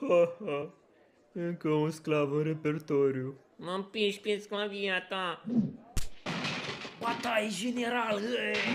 Ha, ha. Încă un sclav în repertoriu. Mă împingi pe sclavia ta. Bataie general!